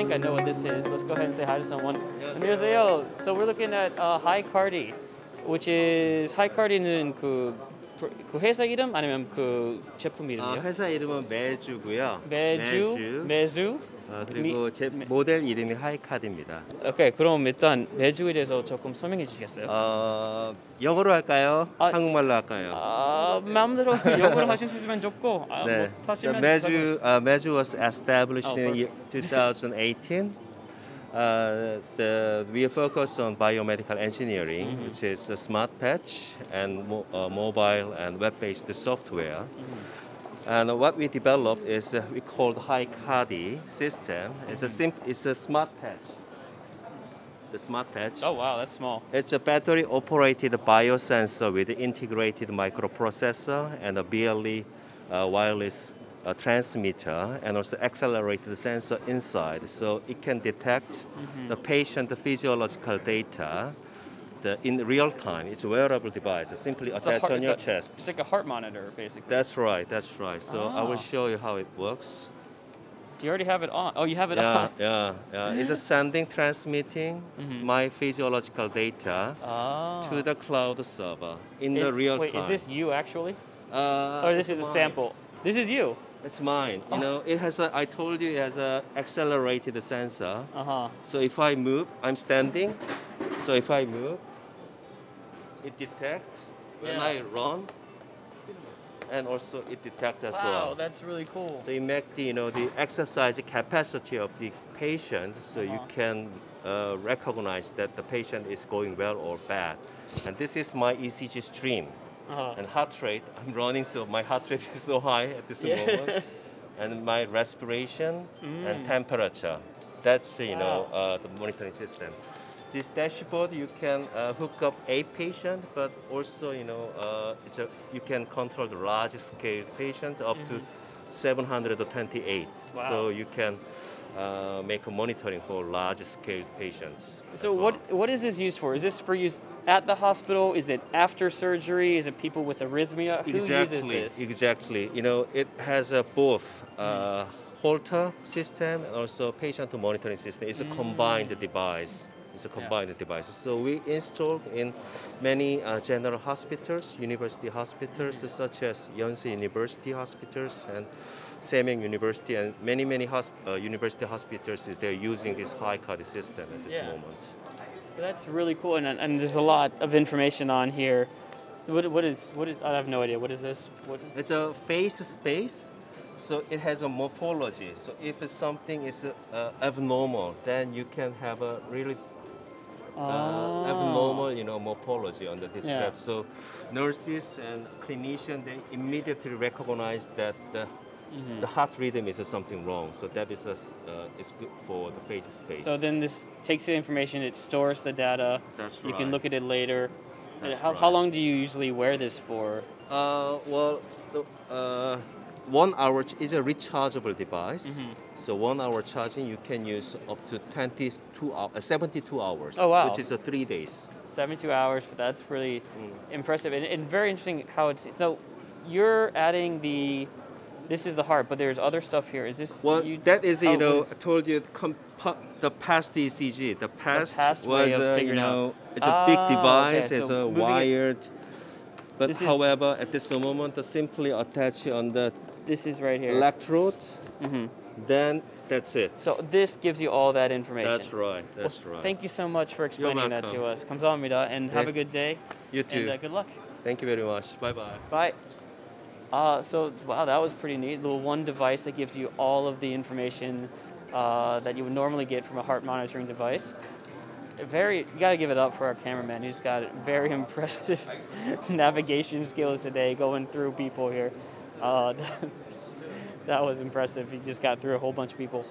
think I know what this is. Let's go ahead and say hi to someone. So we're looking at uh, HiCardi, which is HiCardi는 그, 그 회사 이름 아니면 그 제품 이름이요? 어, 회사 이름은 메쥬고요. 메쥬, 메쥬, 메쥬 아, 그리고 제 모델 이름이 하이카드입니다. 오케이, 그럼 일단 매주에 대해서 조금 설명해 주시겠어요? 어, 영어로 할까요? 아, 한국말로 할까요? 아, 마음대로 영어로 하시면 좋고 아, 네. 못 하시면 매주 uh, 매주 was established Oh, in year 2018. Uh, the, we focus on biomedical engineering, Mm-hmm. which is a smart patch and mo- uh, mobile and web-based software. Mm-hmm. And what we developed is uh, we called HiCardi system. It's a Mm-hmm. simp- it's a smart patch. The smart patch. Oh wow, that's small. It's a battery operated biosensor with integrated microprocessor and a BLE uh, wireless uh, transmitter and also accelerated sensor inside. So it can detect the patient physiological data the, in real time. It's a wearable device. It's simply It's a attached heart- on your a- chest. It's like a heart monitor, basically. That's right, that's right. So I Ah. will show you how it works. Do you already have it on? Oh, you have it Yeah, on. yeah, yeah. It's a sending, transmitting Mhm. my physiological data Ah. to the cloud server in It- the real wait, time. is this you actually? Uh, Or this is a mine. sample? This is you. It's mine. You know, it has a. I told you it has a accelerated sensor. Uh huh. So if I move, I'm standing. So if I move, it detects when Yeah. I run, and also it detects as Wow, well. Wow, that's really cool. So it makes the you know the exercise capacity of the patient, so you Uh-huh. can uh, recognize that the patient is going well or bad. And this is my ECG stream. Uh-huh. And heart rate, I'm running, so my heart rate is so high at this Yeah. moment. And my respiration Mm. and temperature. That's you know uh, the monitoring system. This dashboard you can uh, hook up a patient, but also you know uh, it's a, you can control the large scale patient up to 728. Mm-hmm. Wow. So you can uh, make a monitoring for large scale patients. So well. what what is this used for? Is this for use at the hospital? Is it after surgery? Is it people with arrhythmia? Who uses this? Exactly. You know, it has a both uh, Holter system and also patient monitoring system. It's a combined device. It's a combined device. So we installed in many uh, general hospitals, university hospitals such as Yonsei University hospitals and Semeng University and many many hosp- uh, university hospitals. They're using this HiCardi system at this Yeah. moment. That's really cool, and, and there's a lot of information on here. What, what is what is? I have no idea. What is this? What? It's a face space, so it has a morphology. So if something is uh, abnormal, then you can have a really uh, Oh. abnormal, you know, morphology on the display. Yeah. So nurses and clinicians they immediately recognize that the Mm-hmm. the heart rhythm is something wrong. So that is a, uh, is good for the face space. So then this takes the information, it stores the data. That's right. You can look at it later. That's how, how long do you usually wear this for? Uh, well, the, uh, one hour is a rechargeable device. Mm-hmm. So one hour charging, you can use up to 22 hours, uh, 72 hours. Oh, wow. Which is uh, three days. 72 hours. but That's really Mm. impressive and, and very interesting how it's. So you're adding the. This is the heart, but there's other stuff here. Is this? Well, you, that is, you know, was- I told you the past ECG. The past, past was, uh, you out. know, it's a Ah, big okay, device. It's so a moving it- wired. But this however, at this moment, simply attach it on the this is right here electrode. Mm -hmm. Then that's it. So this gives you all that information. That's right. That's well, right. Thank you so much for explaining that to us. Kamsahamnida, and have yeah. a good day. You too. And uh, good luck. Thank you very much. Bye bye. Bye. Uh, so wow, that was pretty neat. The one device that gives you all of the information uh, that you would normally get from a heart monitoring device. Very, you gotta give it up for our cameraman. He's got very impressive navigation skills today, going through people here. Uh, that was impressive. He just got through a whole bunch of people.